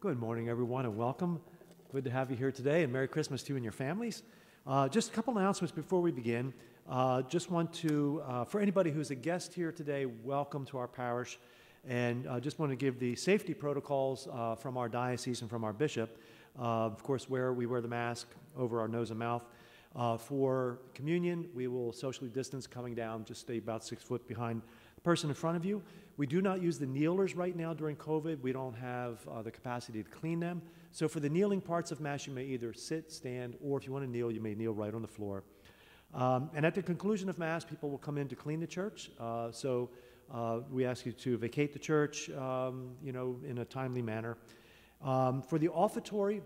Good morning, everyone, and welcome. Good to have you here today, and Merry Christmas to you and your families. Uh, just a couple announcements before we begin. Uh, just want to, uh, for anybody who's a guest here today, welcome to our parish. And uh, just want to give the safety protocols uh, from our diocese and from our bishop. Uh, of course, where we wear the mask over our nose and mouth. For communion, we will socially distance coming down, just stay about six foot behind person in front of you. We do not use the kneelers right now during COVID. We don't have uh, the capacity to clean them. So for the kneeling parts of Mass, you may either sit, stand, or if you want to kneel, you may kneel right on the floor. Um, and at the conclusion of Mass, people will come in to clean the church. Uh, so uh, we ask you to vacate the church, um, you know, in a timely manner. Um, for the offertory,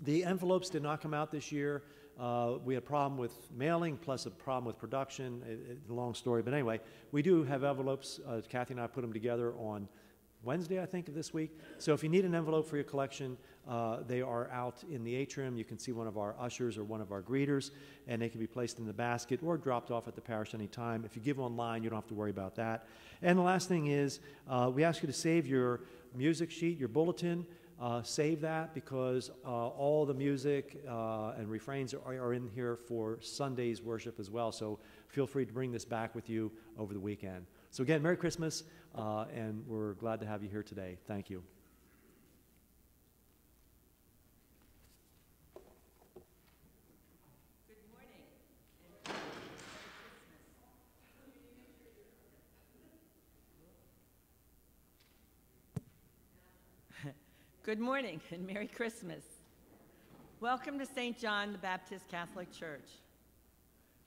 the envelopes did not come out this year. Uh, we had a problem with mailing, plus a problem with production. It, it's a long story, but anyway, we do have envelopes. Uh, Kathy and I put them together on Wednesday, I think, of this week. So if you need an envelope for your collection, uh, they are out in the atrium. You can see one of our ushers or one of our greeters, and they can be placed in the basket or dropped off at the parish anytime. If you give online, you don't have to worry about that. And the last thing is, uh, we ask you to save your music sheet, your bulletin. Uh, save that because uh, all the music uh, and refrains are, are, in here for Sunday's worship as well. So feel free to bring this back with you over the weekend. So, again, Merry Christmas, uh, and we're glad to have you here today. Thank you. Good morning and Merry Christmas. Welcome to St. John the Baptist Catholic Church.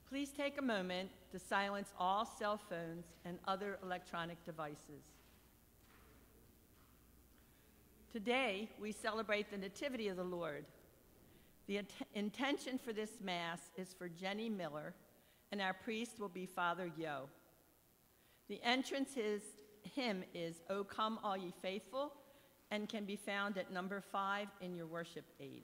Please take a moment to silence all cell phones and other electronic devices. Today, we celebrate the Nativity of the Lord. The int intention for this Mass is for Jenny Miller, and our priest will be Father Yohe. The entrance hymn is, O Come All Ye Faithful, and can be found at number five in your worship aid.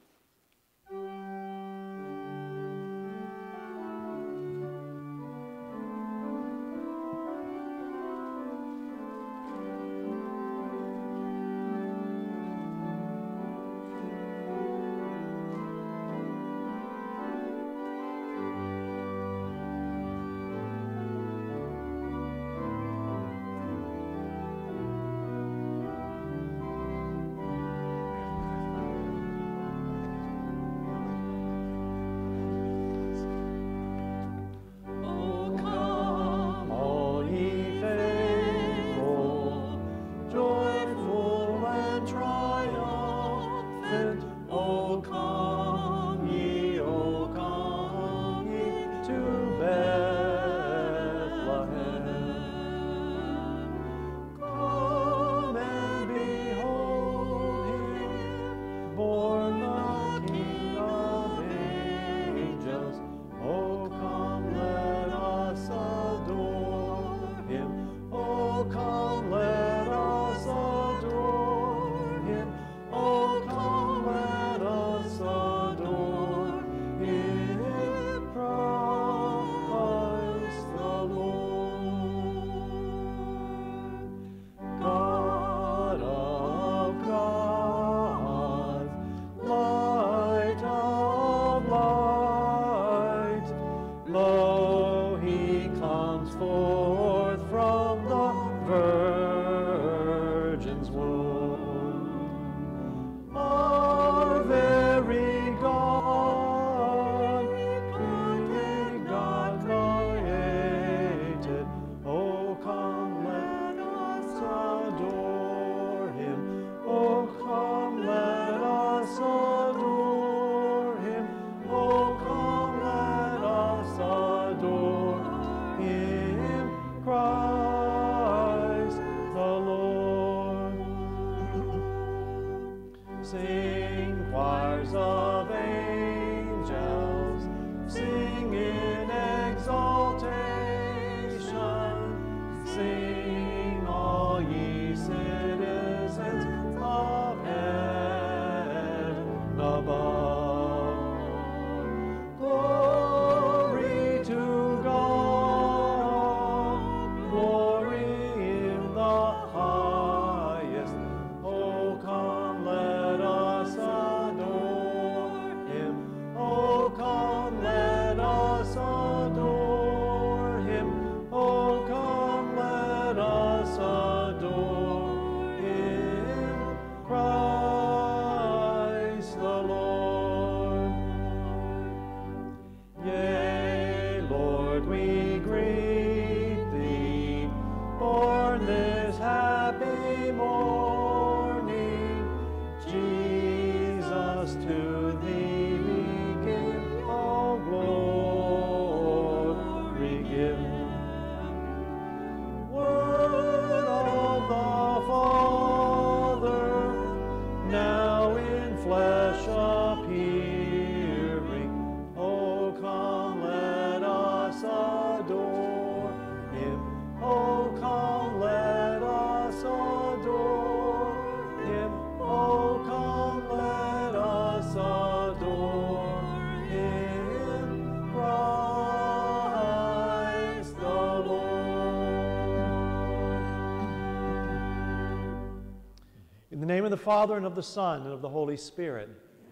The Father, and of the Son, and of the Holy Spirit.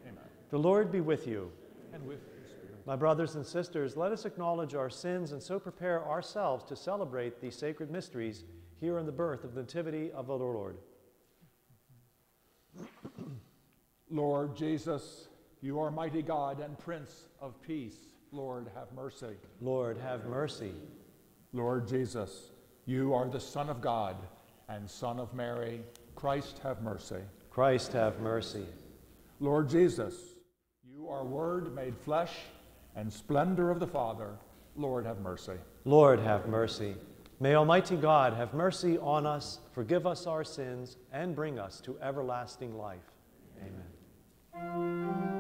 Amen. The Lord be with you. And with your spirit. My brothers and sisters, let us acknowledge our sins and so prepare ourselves to celebrate these sacred mysteries here in the birth of the Nativity of the Lord. Lord Jesus, you are mighty God and Prince of Peace. Lord, have mercy. Lord, have mercy. Lord Jesus, you are the Son of God and Son of Mary. Christ, have mercy. Christ, have mercy. Lord Jesus, you are Word made flesh and splendor of the Father. Lord, have mercy. Lord, have mercy. May Almighty God have mercy on us, forgive us our sins, and bring us to everlasting life. Amen. Glory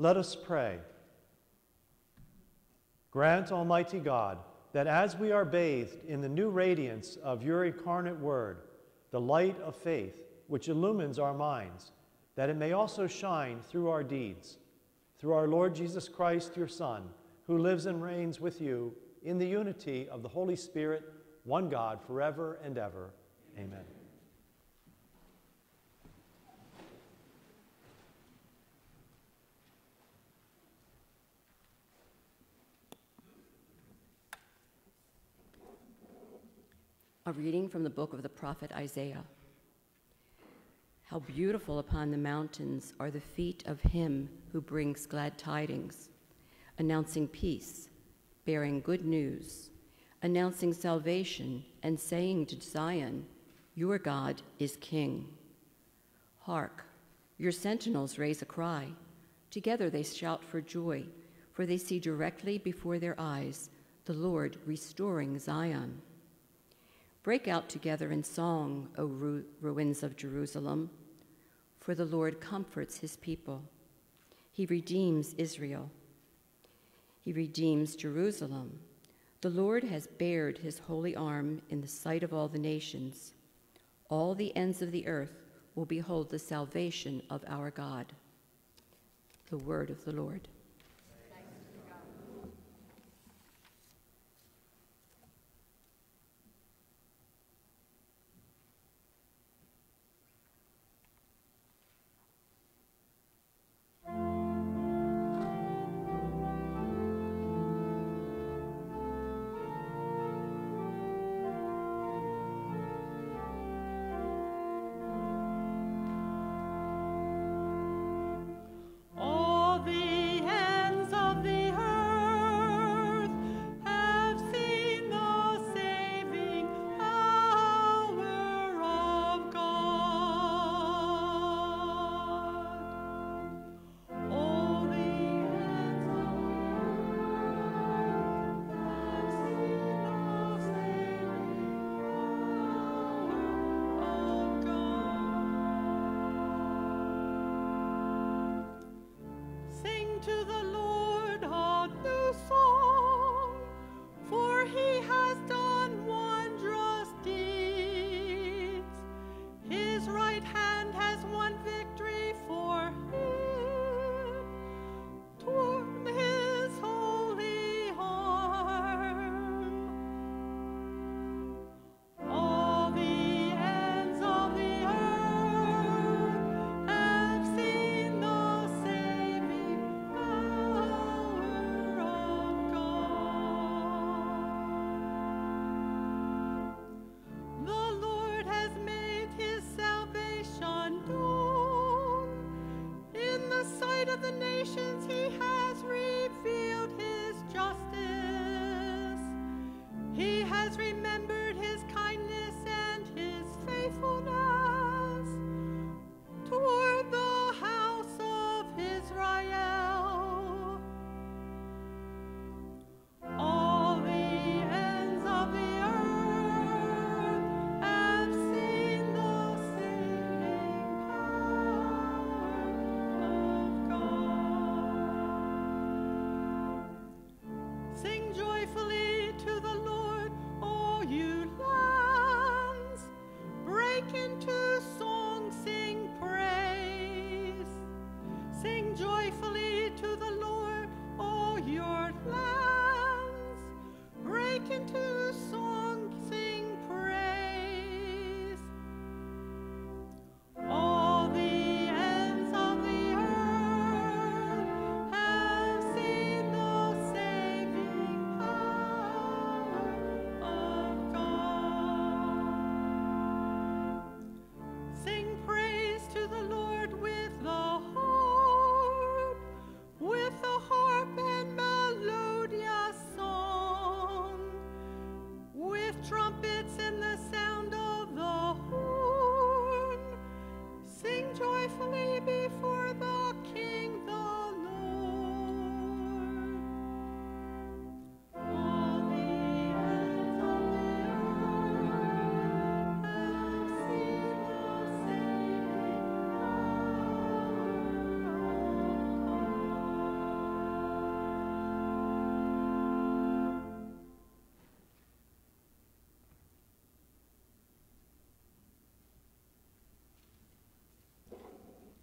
Let us pray. Grant, Almighty God, that as we are bathed in the new radiance of your incarnate word, the light of faith, which illumines our minds, that it may also shine through our deeds. Through our Lord Jesus Christ, your Son, who lives and reigns with you in the unity of the Holy Spirit, one God, forever and ever. Amen. A reading from the book of the prophet Isaiah. How beautiful upon the mountains are the feet of him who brings glad tidings, announcing peace, bearing good news, announcing salvation, and saying to Zion, Your God is King. Hark, your sentinels raise a cry. Together they shout for joy, for they see directly before their eyes the Lord restoring Zion. Break out together in song, O ru- ruins of Jerusalem, for the Lord comforts his people. He redeems Israel. He redeems Jerusalem. The Lord has bared his holy arm in the sight of all the nations. All the ends of the earth will behold the salvation of our God. The word of the Lord. He has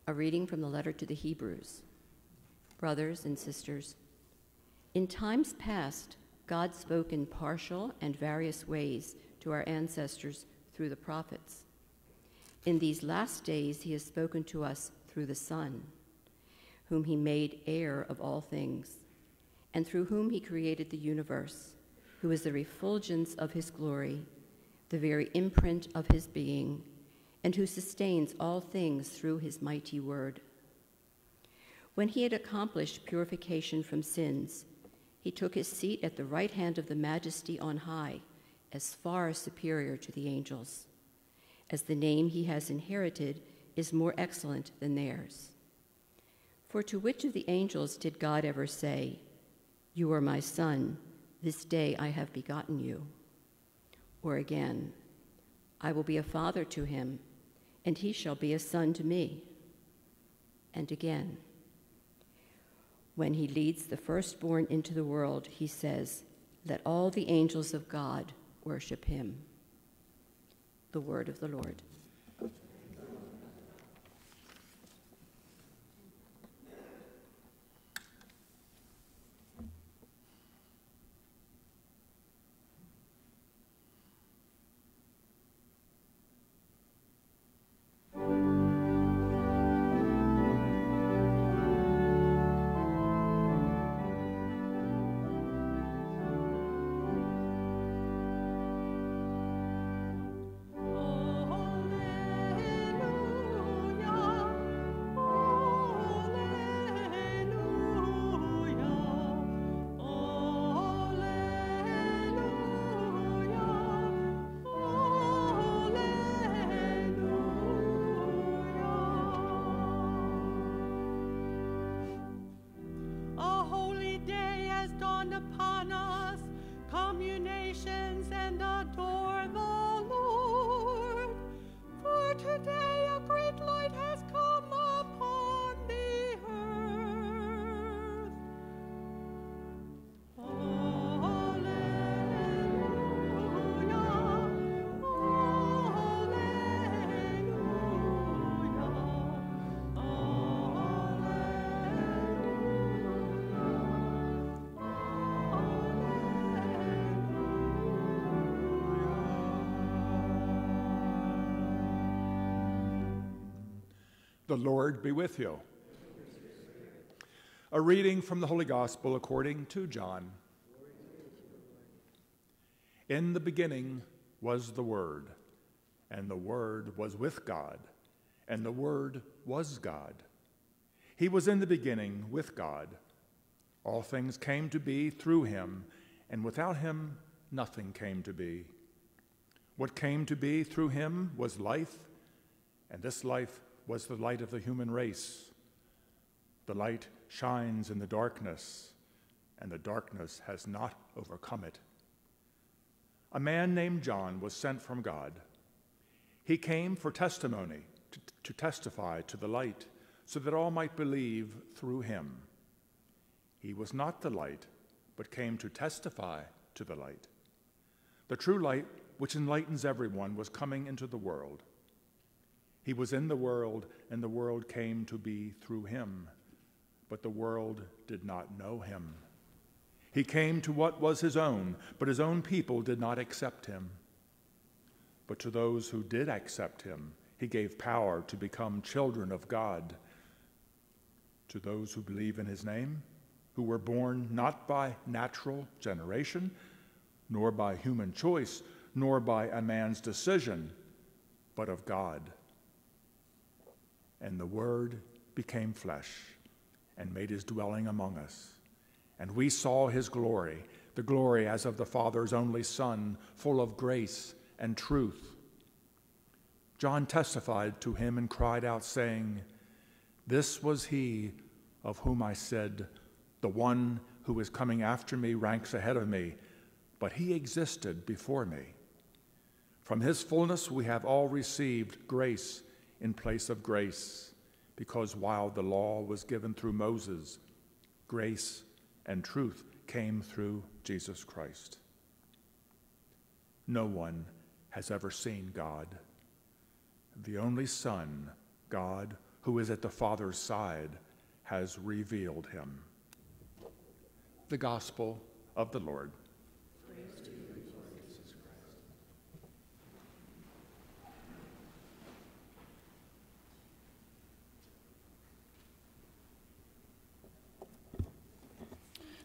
A reading from the letter to the Hebrews. Brothers and sisters, in times past, God spoke in partial and various ways to our ancestors through the prophets. In these last days, he has spoken to us through the Son, whom he made heir of all things, and through whom he created the universe, who is the refulgence of his glory, the very imprint of his being, and who sustains all things through his mighty word. When he had accomplished purification from sins, he took his seat at the right hand of the majesty on high, as far superior to the angels, as the name he has inherited is more excellent than theirs. For to which of the angels did God ever say, You are my son, this day I have begotten you? Or again, I will be a father to him, and he shall be a son to me. And again, when he leads the firstborn into the world, he says, Let all the angels of God worship him. The word of the Lord. The Lord be with you. A reading from the Holy Gospel according to John. In the beginning was the Word, and the Word was with God, and the Word was God. He was in the beginning with God. All things came to be through him, and without him nothing came to be. What came to be through him was life, and this life was the light of the human race. The light shines in the darkness, and the darkness has not overcome it. A man named John was sent from God. He came for testimony, to, to testify to the light, so that all might believe through him. He was not the light, but came to testify to the light. The true light, which enlightens everyone, was coming into the world. He was in the world, and the world came to be through him, but the world did not know him. He came to what was his own, but his own people did not accept him. But to those who did accept him, he gave power to become children of God. To those who believe in his name, who were born not by natural generation, nor by human choice, nor by a man's decision, but of God. And the Word became flesh and made his dwelling among us. And we saw his glory, the glory as of the Father's only Son, full of grace and truth. John testified to him and cried out, saying, This was he of whom I said, The one who is coming after me ranks ahead of me, but he existed before me. From his fullness we have all received grace in place of grace, because while the law was given through Moses, grace and truth came through Jesus Christ. No one has ever seen God. The only Son, God, who is at the Father's side, has revealed him. The Gospel of the Lord.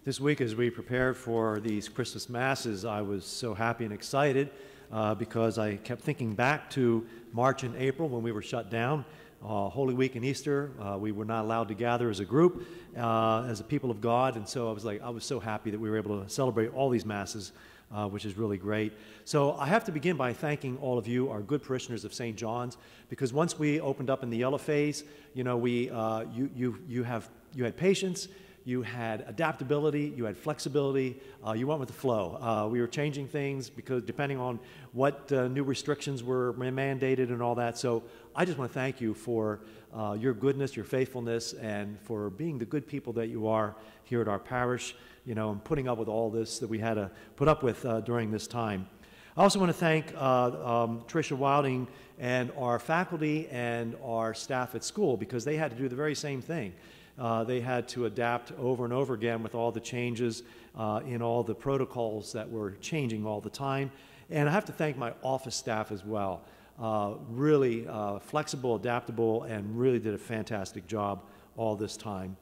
This week, as we prepared for these Christmas Masses, I was so happy and excited uh, because I kept thinking back to March and April when we were shut down. Uh, Holy Week and Easter, uh, we were not allowed to gather as a group, uh, as a people of God, and so I was like, I was so happy that we were able to celebrate all these masses, uh, which is really great. So I have to begin by thanking all of you, our good parishioners of St. John's, because once we opened up in the yellow phase, you know, we, uh, you, you, you have, you had patience, you had adaptability, you had flexibility, uh, you went with the flow. Uh, we were changing things because depending on what uh, new restrictions were mandated and all that. So I just want to thank you for uh, your goodness, your faithfulness, and for being the good people that you are here at our parish, you know, and putting up with all this that we had to put up with uh, during this time. I also want to thank uh, um, Tricia Wilding and our faculty and our staff at school because they had to do the very same thing. Uh, they had to adapt over and over again with all the changes uh, in all the protocols that were changing all the time. And I have to thank my office staff as well. Uh, really uh, flexible, adaptable, and really did a fantastic job all this time.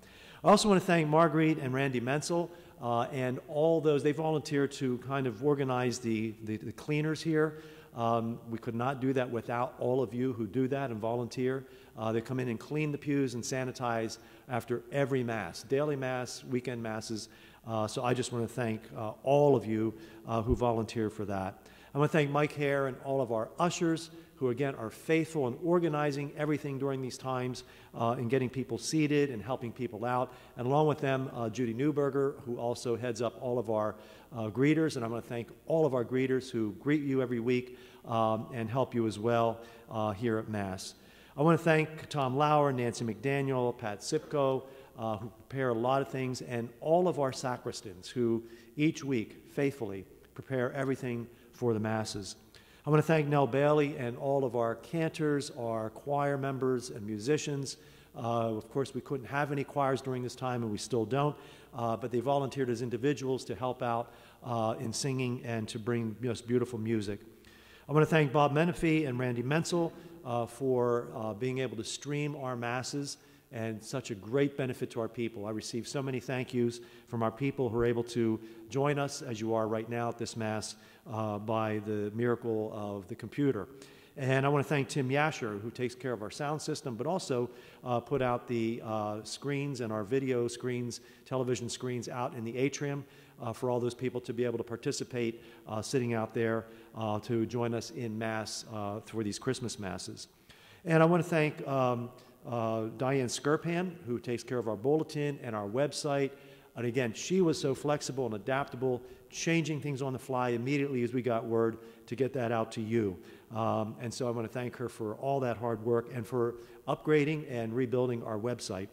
I also want to thank Marguerite and Randy Menzel uh, and all those. They volunteered to kind of organize the, the, the cleaners here. Um, we could not do that without all of you who do that and volunteer. Uh, they come in and clean the pews and sanitize after every Mass, daily Mass, weekend Masses. Uh, so I just want to thank uh, all of you uh, who volunteer for that. I want to thank Mike Hare and all of our ushers who, again, are faithful in organizing everything during these times uh, and getting people seated and helping people out. And along with them, uh, Judy Newberger, who also heads up all of our uh, greeters. And I want to thank all of our greeters who greet you every week um, and help you as well uh, here at Mass. I want to thank Tom Lauer, Nancy McDaniel, Pat Sipko, uh, who prepare a lot of things, and all of our sacristans who each week faithfully prepare everything for the Masses. I want to thank Nell Bailey and all of our cantors, our choir members, and musicians. Uh, of course, we couldn't have any choirs during this time, and we still don't, uh, but they volunteered as individuals to help out uh, in singing and to bring just beautiful music. I want to thank Bob Menifee and Randy Menzel uh, for uh, being able to stream our masses and such a great benefit to our people. I received so many thank yous from our people who are able to join us, as you are right now at this Mass, uh, by the miracle of the computer. And I want to thank Tim Yasher, who takes care of our sound system, but also uh, put out the uh, screens and our video screens, television screens out in the atrium uh, for all those people to be able to participate uh, sitting out there to join us in Mass uh, for these Christmas Masses. And I want to thank um, uh, Diane Skirpan, who takes care of our bulletin and our website. And again, she was so flexible and adaptable, changing things on the fly immediately as we got word to get that out to you. Um, and so I want to thank her for all that hard work and for upgrading and rebuilding our website.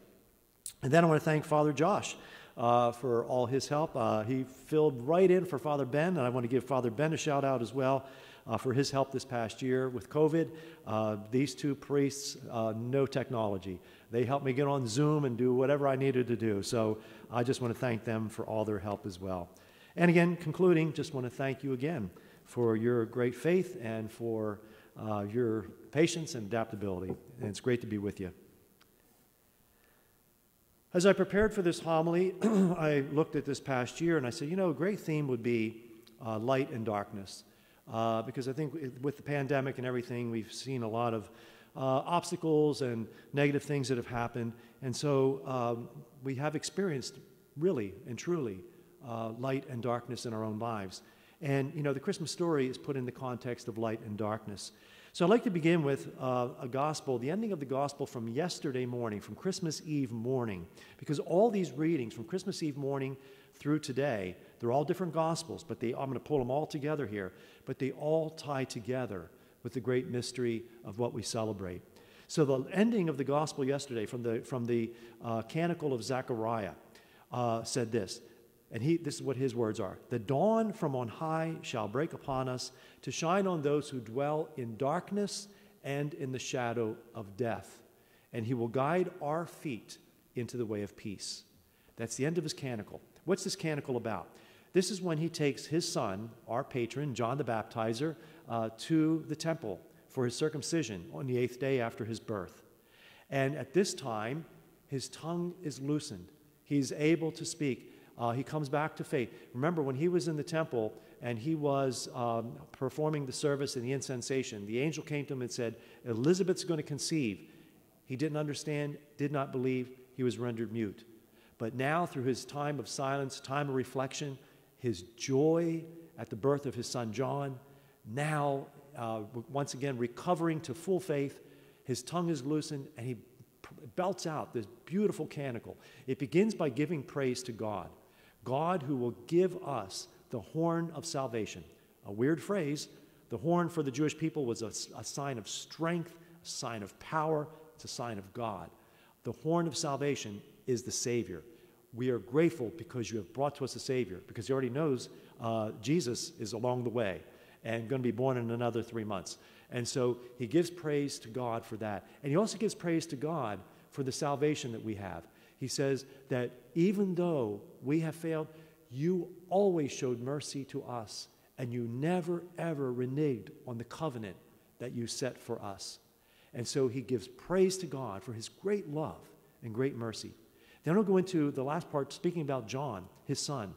And then I want to thank Father Josh uh, for all his help. Uh, he filled right in for Father Ben, and I want to give Father Ben a shout out as well uh, for his help this past year with COVID. Uh, these two priests, uh, no technology. They helped me get on Zoom and do whatever I needed to do. So I just want to thank them for all their help as well. And again, concluding, just want to thank you again for your great faith and for uh, your patience and adaptability. And it's great to be with you. As I prepared for this homily, I looked at this past year and I said, you know, a great theme would be uh, light and darkness. Uh, because I think with the pandemic and everything, we've seen a lot of uh, obstacles and negative things that have happened. And so um, we have experienced really and truly uh, light and darkness in our own lives. And, you know, the Christmas story is put in the context of light and darkness. So I'd like to begin with uh, a gospel, the ending of the gospel from yesterday morning, from Christmas Eve morning, because all these readings from Christmas Eve morning through today, they're all different gospels, but they, I'm going to pull them all together here, but they all tie together with the great mystery of what we celebrate. So the ending of the gospel yesterday from the, from the uh, canticle of Zechariah uh, said this and he, this is what his words are The dawn from on high shall break upon us to shine on those who dwell in darkness and in the shadow of death. And he will guide our feet into the way of peace. That's the end of his canticle. What's this canticle about? This is when he takes his son, our patron, John the Baptizer, uh, to the temple for his circumcision on the eighth day after his birth. And at this time, his tongue is loosened. He's able to speak Uh, he comes back to faith. Remember, when he was in the temple and he was um, performing the service and the incensation, the angel came to him and said, Elizabeth's going to conceive. He didn't understand, did not believe, he was rendered mute. But now, through his time of silence, time of reflection, his joy at the birth of his son John, now, uh, once again, recovering to full faith, his tongue is loosened and he belts out this beautiful canticle. It begins by giving praise to God, God who will give us the horn of salvation. A weird phrase. The horn for the Jewish people was a, a sign of strength, a sign of power, it's a sign of God. The horn of salvation is the Savior. We are grateful because you have brought to us a Savior, because He already knows uh, Jesus is along the way and going to be born in another three months. And so he gives praise to God for that. And he also gives praise to God for the salvation that we have. He says that even though we have failed, you always showed mercy to us, and you never, ever reneged on the covenant that you set for us. And so he gives praise to God for his great love and great mercy. Then I'll go into the last part, speaking about John, his son.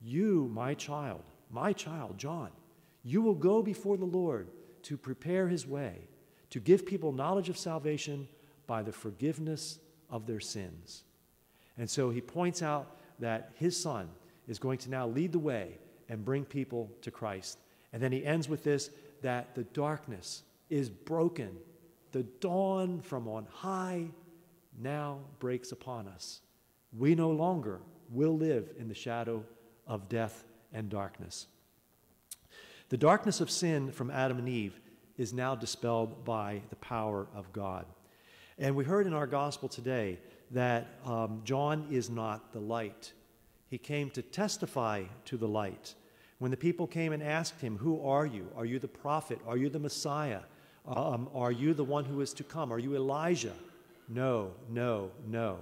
You, my child, my child, John, you will go before the Lord to prepare his way, to give people knowledge of salvation by the forgiveness of their sins. And so he points out that his son is going to now lead the way and bring people to Christ. And then he ends with this that the darkness is broken. The dawn from on high now breaks upon us. We no longer will live in the shadow of death and darkness. The darkness of sin from Adam and Eve is now dispelled by the power of God. And we heard in our gospel today that um, John is not the light. He came to testify to the light. When the people came and asked him, Who are you? Are you the prophet? Are you the Messiah? Um, are you the one who is to come? Are you Elijah? No, no, no.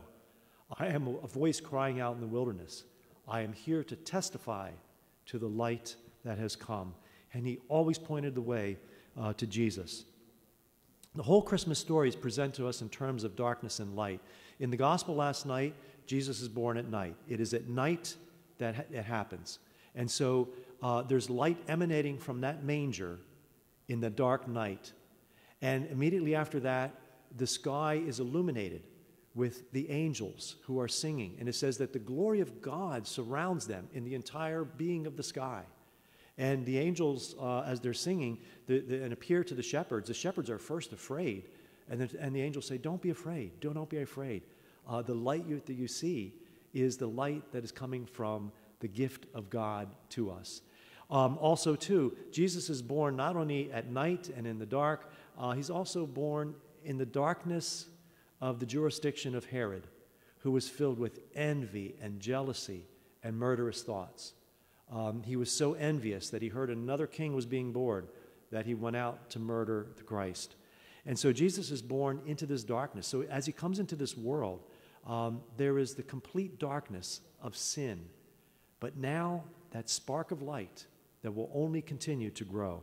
I am a voice crying out in the wilderness. I am here to testify to the light that has come. And he always pointed the way uh, to Jesus. The whole Christmas story is presented to us in terms of darkness and light. In the gospel last night, Jesus is born at night. It is at night that ha- it happens. And so uh, there's light emanating from that manger in the dark night. And immediately after that, the sky is illuminated with the angels who are singing. And it says that the glory of God surrounds them in the entire being of the sky. And the angels, uh, as they're singing the, the, and appear to the shepherds, the shepherds are first afraid. And, then, and the angels say, Don't be afraid. Don't, don't be afraid. Uh, the light you, that you see is the light that is coming from the gift of God to us. Um, also, too, Jesus is born not only at night and in the dark, uh, he's also born in the darkness of the jurisdiction of Herod, who was filled with envy and jealousy and murderous thoughts. Um, he was so envious that he heard another king was being born that he went out to murder the Christ. And so Jesus is born into this darkness. So as he comes into this world, um, there is the complete darkness of sin. But now that spark of light that will only continue to grow.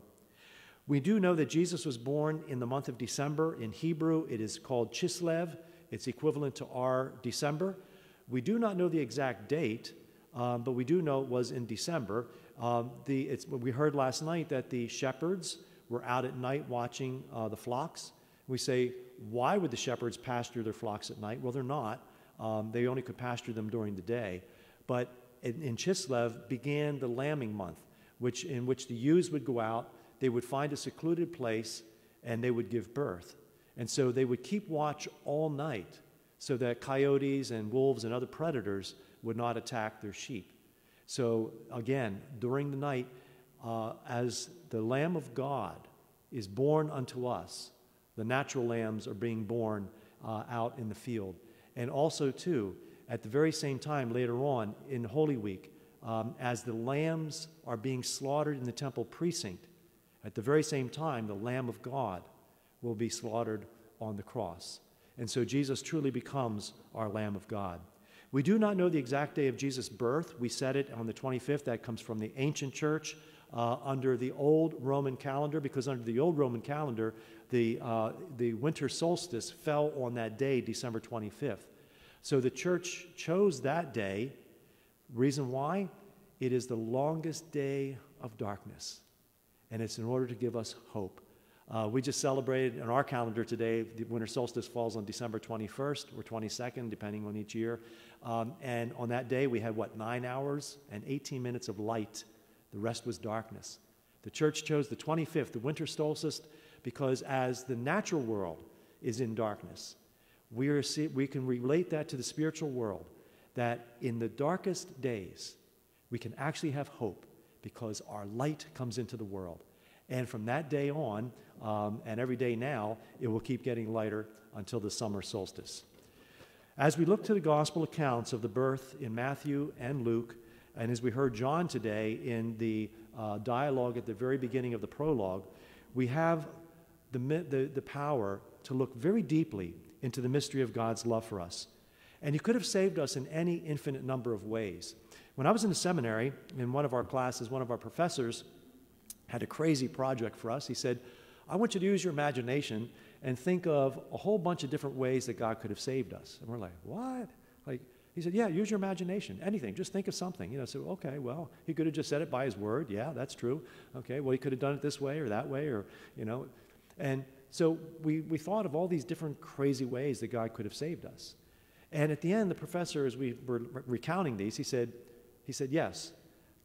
We do know that Jesus was born in the month of December. In Hebrew, it is called Chislev. It's equivalent to our December. We do not know the exact date, um, but we do know it was in December. Um, the, we heard last night that the shepherds were out at night watching uh, the flocks. We say, why would the shepherds pasture their flocks at night? Well, they're not. Um, they only could pasture them during the day. But in, in Chislev began the lambing month, which, in which the ewes would go out, they would find a secluded place, and they would give birth. And so they would keep watch all night so that coyotes and wolves and other predators would not attack their sheep. So, again, during the night, uh, as the Lamb of God is born unto us, the natural lambs are being born uh, out in the field. And also, too, at the very same time later on in Holy Week, um, as the lambs are being slaughtered in the temple precinct, at the very same time, the Lamb of God will be slaughtered on the cross. And so Jesus truly becomes our Lamb of God. We do not know the exact day of Jesus' birth. We said it on the 25th. That comes from the ancient church uh, under the old Roman calendar, because under the old Roman calendar, the, uh, the winter solstice fell on that day, December 25th. So the church chose that day Reason why? It is the longest day of darkness, and it's in order to give us hope. Uh, we just celebrated on our calendar today, the winter solstice falls on December 21st or 22nd, depending on each year. Um, and on that day, we had what, nine hours and 18 minutes of light. The rest was darkness. The church chose the 25th, the winter solstice, because as the natural world is in darkness, we, are we can relate that to the spiritual world, that in the darkest days, we can actually have hope because our light comes into the world. And from that day on, um, and every day now, it will keep getting lighter until the summer solstice. As we look to the gospel accounts of the birth in Matthew and Luke, and as we heard John today in the uh, dialogue at the very beginning of the prologue, we have the, the, the power to look very deeply into the mystery of God's love for us. And He could have saved us in any infinite number of ways. When I was in the seminary, in one of our classes, one of our professors had a crazy project for us. He said, I want you to use your imagination and think of a whole bunch of different ways that God could have saved us. And we're like, what? Like, he said, yeah, use your imagination. Anything. Just think of something. You know, so, okay, well, he could have just said it by his word. Yeah, that's true. Okay, well, he could have done it this way or that way or, you know. And so we, we thought of all these different crazy ways that God could have saved us. And at the end, the professor, as we were recounting these, he said, he said, yes,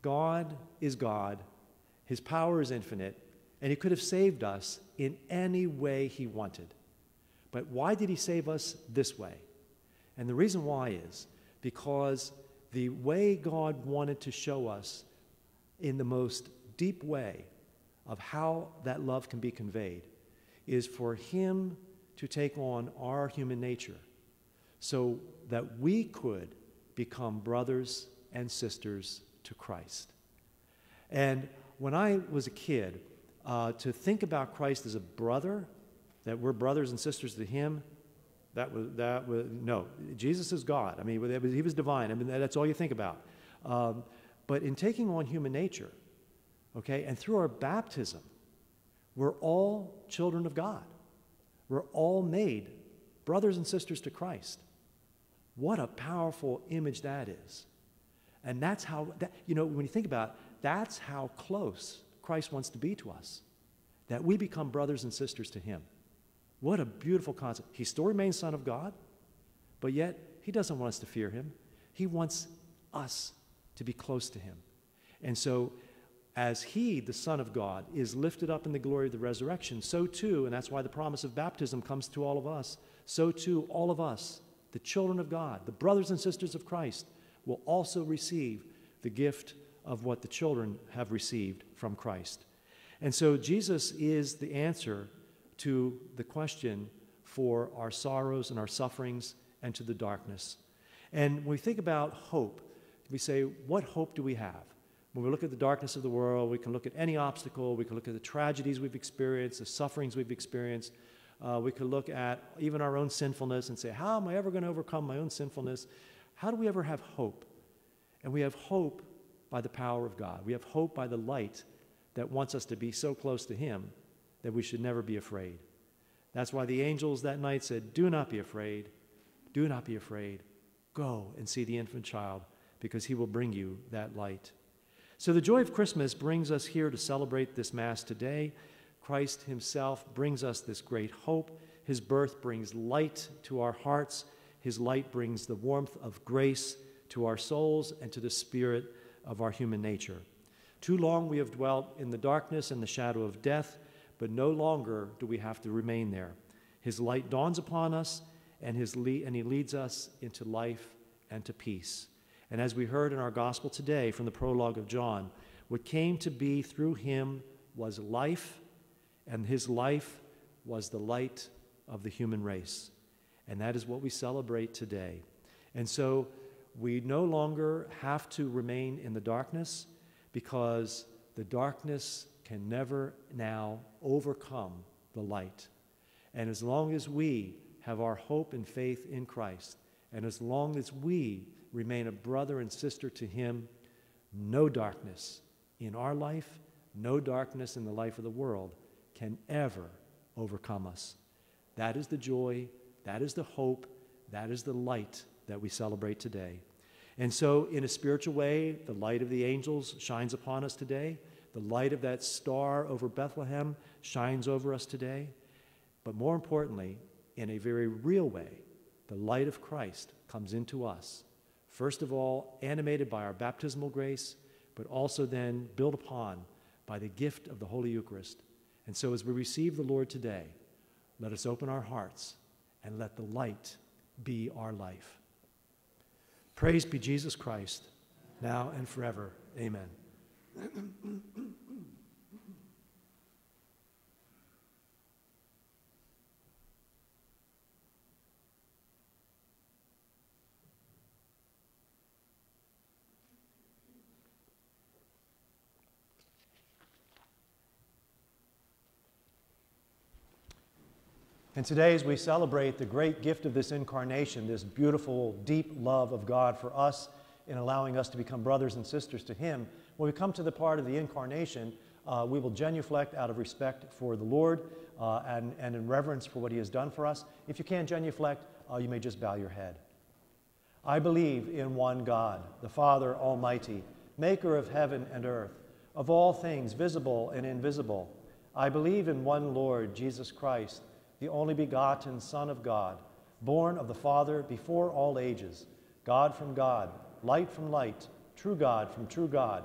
God is God his power is infinite, and He could have saved us in any way He wanted. But why did He save us this way? And the reason why is because the way God wanted to show us in the most deep way of how that love can be conveyed is for Him to take on our human nature so that we could become brothers and sisters to Christ. And when I was a kid, uh, to think about Christ as a brother, that we're brothers and sisters to Him, that was, that was no. Jesus is God. I mean, He was divine. I mean, that's all you think about. Um, but in taking on human nature, okay, and through our baptism, we're all children of God. We're all made brothers and sisters to Christ. What a powerful image that is. And that's how, that, you know, when you think about it, that's how close Christ wants to be to us, that we become brothers and sisters to Him. What a beautiful concept. He still remains Son of God, but yet He doesn't want us to fear Him. He wants us to be close to Him. And so, as He, the Son of God, is lifted up in the glory of the resurrection, so too, and that's why the promise of baptism comes to all of us, so too, all of us, the children of God, the brothers and sisters of Christ, will also receive the gift of what the children have received from Christ. And so Jesus is the answer to the question for our sorrows and our sufferings and to the darkness. And when we think about hope, we say, what hope do we have? When we look at the darkness of the world, we can look at any obstacle, we can look at the tragedies we've experienced, the sufferings we've experienced. Uh, we could look at even our own sinfulness and say, How am I ever going to overcome my own sinfulness? How do we ever have hope? And we have hope by the power of God. We have hope by the light that wants us to be so close to Him that we should never be afraid. That's why the angels that night said, Do not be afraid. Do not be afraid. Go and see the infant child because he will bring you that light. So, the joy of Christmas brings us here to celebrate this Mass today. Christ Himself brings us this great hope. His birth brings light to our hearts. His light brings the warmth of grace to our souls and to the spirit of our human nature. Too long we have dwelt in the darkness and the shadow of death, but no longer do we have to remain there. His light dawns upon us, and, his and he leads us into life and to peace. And as we heard in our gospel today from the prologue of John, what came to be through him was life, and his life was the light of the human race. And that is what we celebrate today. And so we no longer have to remain in the darkness because the darkness can never now overcome the light. And as long as we have our hope and faith in Christ, and as long as we remain a brother and sister to Him, no darkness in our life, no darkness in the life of the world can ever overcome us. That is the joy, that is the hope, that is the light that we celebrate today. And so, in a spiritual way, the light of the angels shines upon us today. The light of that star over Bethlehem shines over us today. But more importantly, in a very real way, the light of Christ comes into us. First of all, animated by our baptismal grace, but also then built upon by the gift of the Holy Eucharist. And so, as we receive the Lord today, let us open our hearts and let the light be our life. Praise be Jesus Christ, now and forever. Amen. And today, as we celebrate the great gift of this incarnation, this beautiful, deep love of God for us in allowing us to become brothers and sisters to Him, when we come to the part of the incarnation, uh, we will genuflect out of respect for the Lord uh, and, and in reverence for what He has done for us. If you can't genuflect, uh, you may just bow your head. I believe in one God, the Father Almighty, maker of heaven and earth, of all things visible and invisible. I believe in one Lord, Jesus Christ the only begotten Son of God, born of the Father before all ages, God from God, light from light, true God from true God,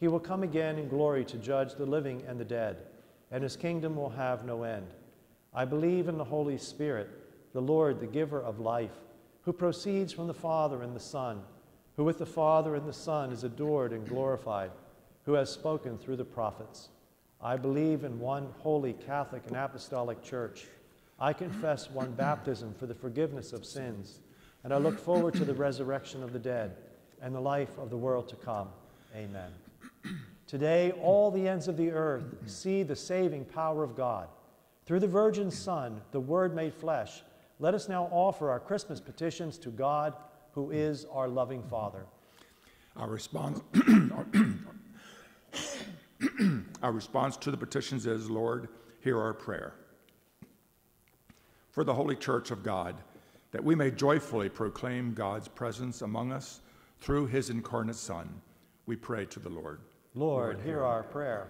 He will come again in glory to judge the living and the dead, and his kingdom will have no end. I believe in the Holy Spirit, the Lord, the giver of life, who proceeds from the Father and the Son, who with the Father and the Son is adored and glorified, who has spoken through the prophets. I believe in one holy Catholic and Apostolic Church. I confess one baptism for the forgiveness of sins, and I look forward to the resurrection of the dead and the life of the world to come. Amen. Today, all the ends of the earth see the saving power of God. Through the Virgin Son, the Word made flesh, let us now offer our Christmas petitions to God, who is our loving Father. Our response, our response to the petitions is, Lord, hear our prayer for the Holy Church of God, that we may joyfully proclaim God's presence among us through his incarnate Son. We pray to the Lord. Lord, hear our prayer.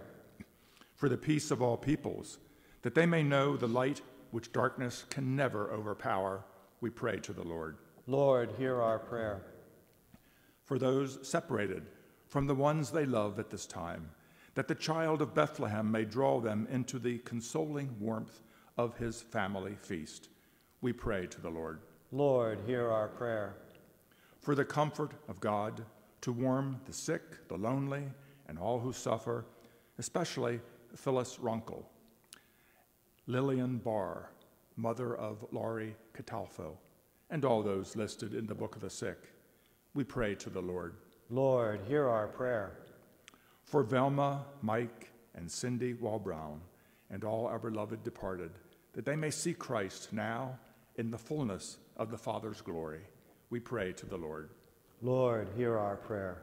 For the peace of all peoples, that they may know the light which darkness can never overpower, we pray to the Lord. Lord, hear our prayer. For those separated from the ones they love at this time, that the child of Bethlehem may draw them into the consoling warmth of his family feast. We pray to the Lord. Lord, hear our prayer. For the comfort of God to warm the sick, the lonely, and all who suffer, especially Phyllis Runkle, Lillian Barr, mother of Laurie Catalfo, and all those listed in the Book of the Sick. We pray to the Lord. Lord, hear our prayer. For Velma, Mike, and Cindy Walbrown, and all our beloved departed, that they may see Christ now in the fullness of the Father's glory. We pray to the Lord. Lord, hear our prayer.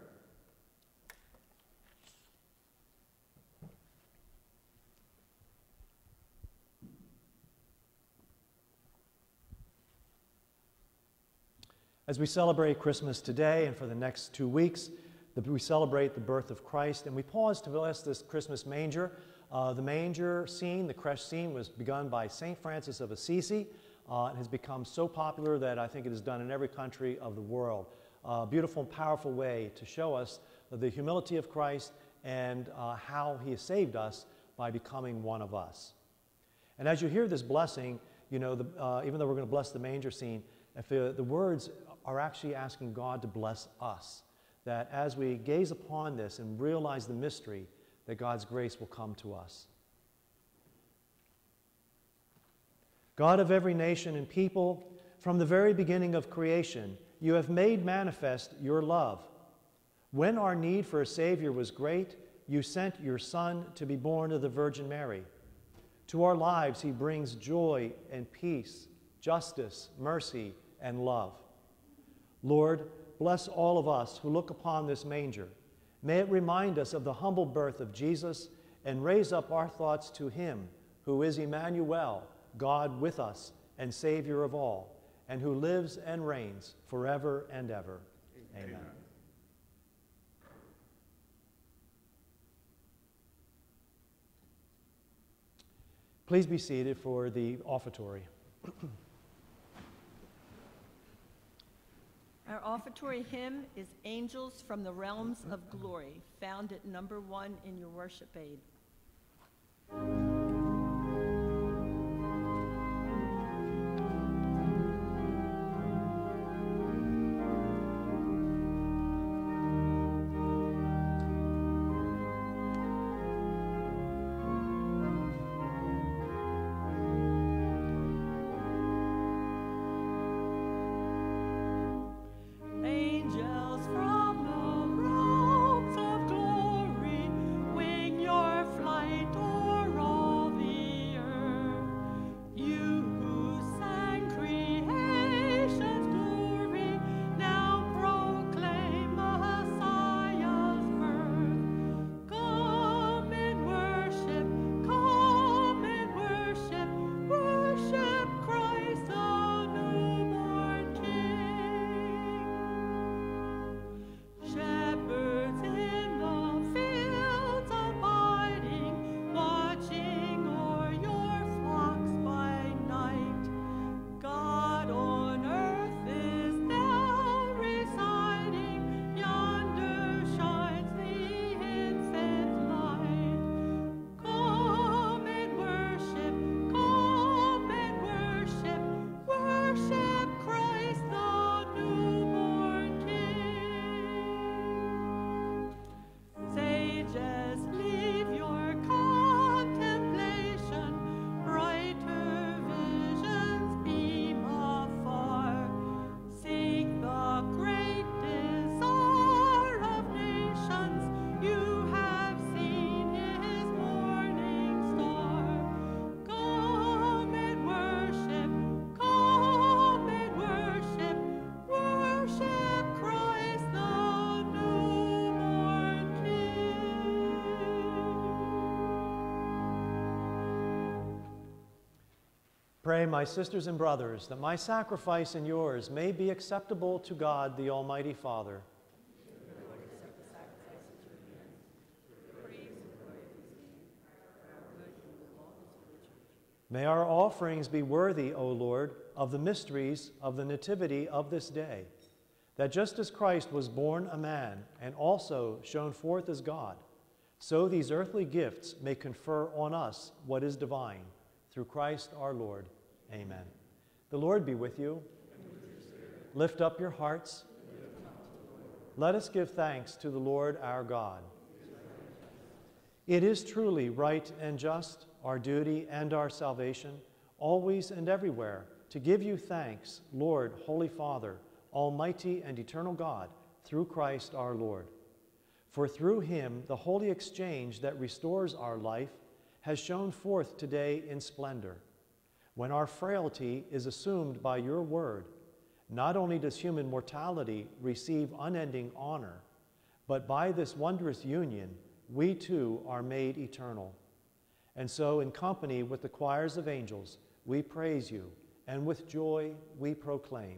As we celebrate Christmas today and for the next two weeks, we celebrate the birth of Christ and we pause to bless this Christmas manger uh, the manger scene, the creche scene, was begun by St. Francis of Assisi uh, and has become so popular that I think it is done in every country of the world. A uh, beautiful and powerful way to show us the humility of Christ and uh, how he has saved us by becoming one of us. And as you hear this blessing, you know, the, uh, even though we're going to bless the manger scene, if the, the words are actually asking God to bless us, that as we gaze upon this and realize the mystery, that God's grace will come to us. God of every nation and people, from the very beginning of creation, you have made manifest your love When our need for a Savior was great, you sent your Son to be born of the Virgin Mary. To our lives, he brings joy and peace, justice, mercy, and love. Lord, bless all of us who look upon this manger. May it remind us of the humble birth of Jesus and raise up our thoughts to him who is Emmanuel, God with us and Savior of all, and who lives and reigns forever and ever. Amen. Please be seated for the offertory. Our offertory hymn is Angels from the Realms of Glory, found at number one in your worship aid. Pray, my sisters and brothers, that my sacrifice and yours may be acceptable to God, the Almighty Father. May our offerings be worthy, O Lord, of the mysteries of the Nativity of this day, that just as Christ was born a man and also shone forth as God, so these earthly gifts may confer on us what is divine. Through Christ our Lord. Amen. The Lord be with you. Lift up your hearts. Let us give thanks to the Lord our God. It is truly right and just, our duty and our salvation, always and everywhere, to give you thanks, Lord, Holy Father, Almighty and eternal God, through Christ our Lord. For through him the holy exchange that restores our life has shone forth today in splendor. When our frailty is assumed by your word, not only does human mortality receive unending honor, but by this wondrous union, we too are made eternal. And so, in company with the choirs of angels, we praise you, and with joy we proclaim.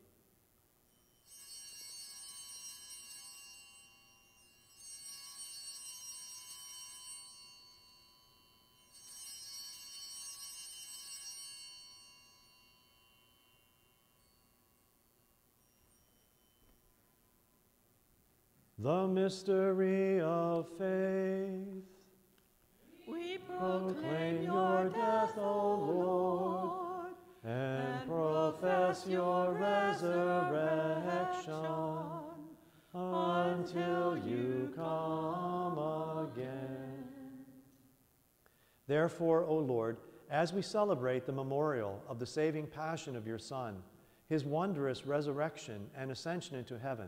The mystery of faith. We Proclaim your death, O Lord, and profess your resurrection until you come again. Therefore, O Lord, as we celebrate the memorial of the saving passion of your Son, his wondrous resurrection and ascension into heaven,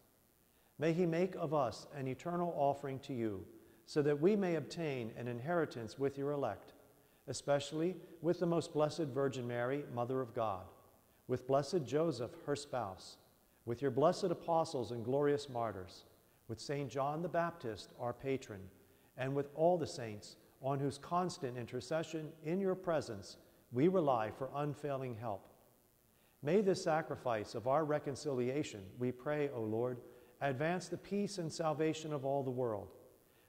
May he make of us an eternal offering to you, so that we may obtain an inheritance with your elect, especially with the most blessed Virgin Mary, Mother of God, with blessed Joseph, her spouse, with your blessed apostles and glorious martyrs, with St. John the Baptist, our patron, and with all the saints on whose constant intercession in your presence we rely for unfailing help. May this sacrifice of our reconciliation, we pray, O Lord, advance the peace and salvation of all the world.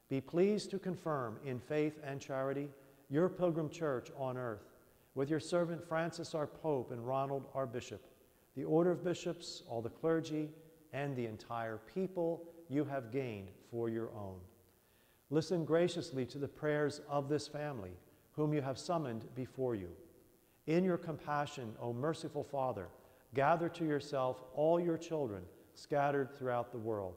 Be pleased to confirm in faith and charity your pilgrim church on earth, with your servant Francis our Pope and Ronald our Bishop, the order of bishops, all the clergy, and the entire people you have gained for your own. Listen graciously to the prayers of this family, whom you have summoned before you. In your compassion, O merciful Father, gather to yourself all your children scattered throughout the world.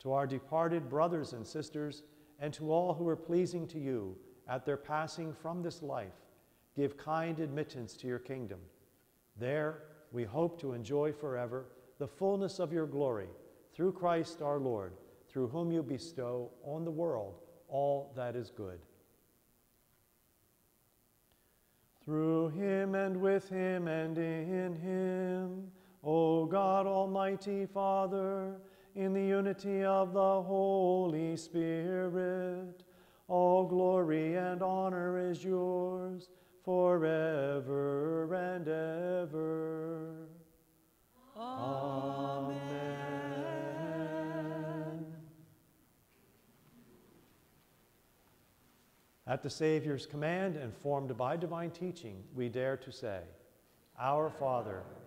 To our departed brothers and sisters, and to all who are pleasing to you at their passing from this life, give kind admittance to your kingdom. There we hope to enjoy forever the fullness of your glory through Christ our Lord, through whom you bestow on the world all that is good. Through him and with him and in him, O God, Almighty Father, in the unity of the Holy Spirit, all glory and honor is yours forever and ever. Amen. At the Savior's command and formed by divine teaching, we dare to say, Our Father,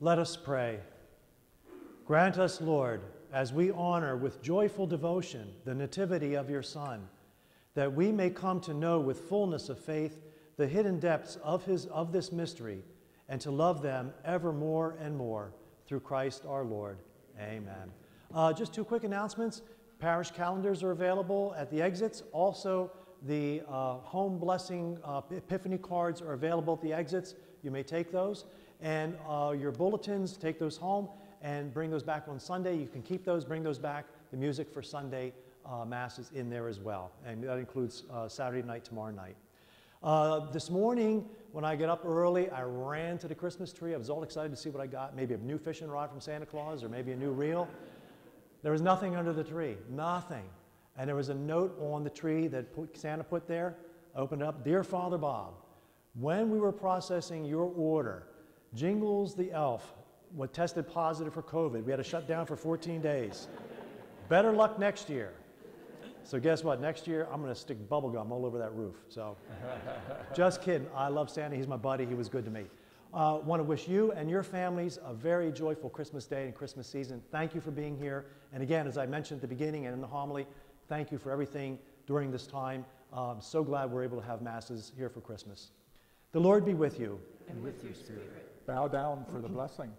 Let us pray. Grant us, Lord, as we honor with joyful devotion the nativity of your Son, that we may come to know with fullness of faith the hidden depths of, his, of this mystery and to love them ever more and more through Christ our Lord. Amen. Uh, just two quick announcements. Parish calendars are available at the exits. Also, the uh, home blessing uh, epiphany cards are available at the exits. You may take those. And uh, your bulletins, take those home and bring those back on Sunday. You can keep those, bring those back. The music for Sunday uh, Mass is in there as well. And that includes uh, Saturday night, tomorrow night. Uh, this morning, when I get up early, I ran to the Christmas tree. I was all excited to see what I got. Maybe a new fishing rod from Santa Claus or maybe a new reel. There was nothing under the tree, nothing. And there was a note on the tree that Santa put there. Opened up, Dear Father Bob, when we were processing your order, Jingles the elf what tested positive for COVID. We had to shut down for 14 days. Better luck next year. So guess what? Next year I'm going to stick bubble gum all over that roof. So just kidding. I love Santa. He's my buddy. He was good to me. Uh, want to wish you and your families a very joyful Christmas day and Christmas season. Thank you for being here. And again, as I mentioned at the beginning and in the homily, thank you for everything during this time. I'm so glad we're able to have masses here for Christmas. The Lord be with you. And with your spirit. Bow down for the blessing.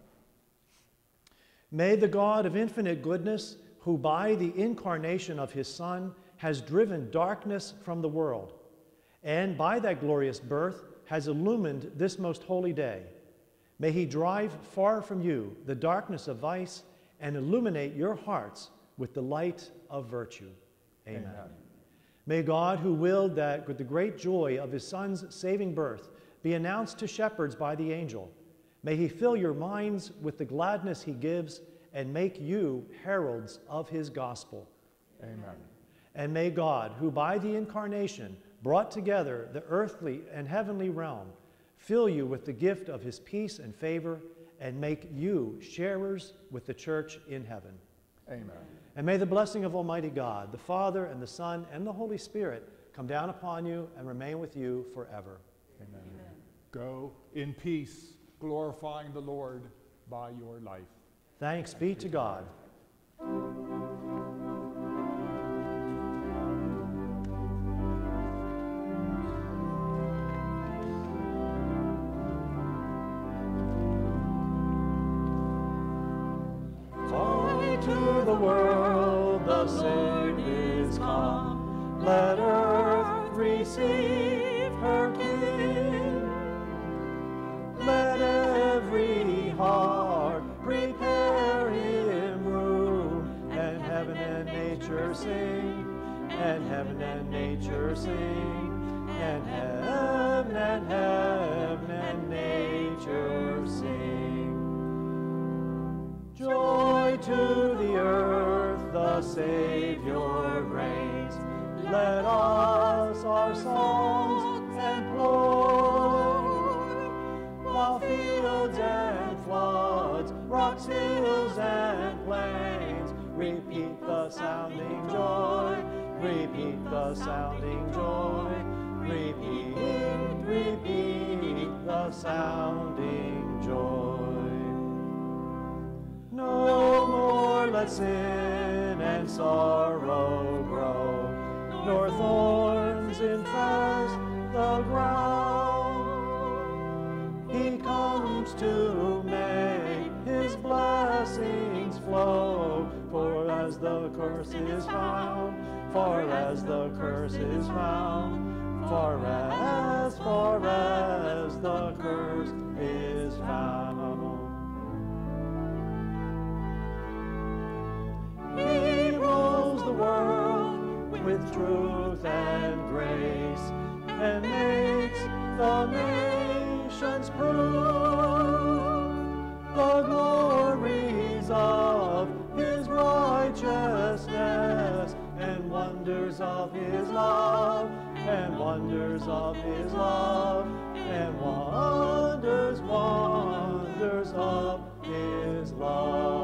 May the God of infinite goodness, who by the incarnation of his Son has driven darkness from the world, and by that glorious birth has illumined this most holy day, may he drive far from you the darkness of vice and illuminate your hearts with the light of virtue. Amen. Amen. May God, who willed that with the great joy of his Son's saving birth be announced to shepherds by the angel, may he fill your minds with the gladness he gives and make you heralds of his gospel. Amen. And may God, who by the incarnation brought together the earthly and heavenly realm, fill you with the gift of his peace and favor and make you sharers with the church in heaven. Amen. And may the blessing of Almighty God, the Father and the Son and the Holy Spirit come down upon you and remain with you forever. Amen. Go in peace, glorifying the Lord by your life. Thanks be to God. Infest the ground. He comes to make his blessings flow, for as the curse is found, for as the curse is found, for as, for as the curse is found. He rules the world with truth and grace and makes the nations prove the glories of his righteousness and wonders of his love and wonders of his love and wonders, wonders of his love.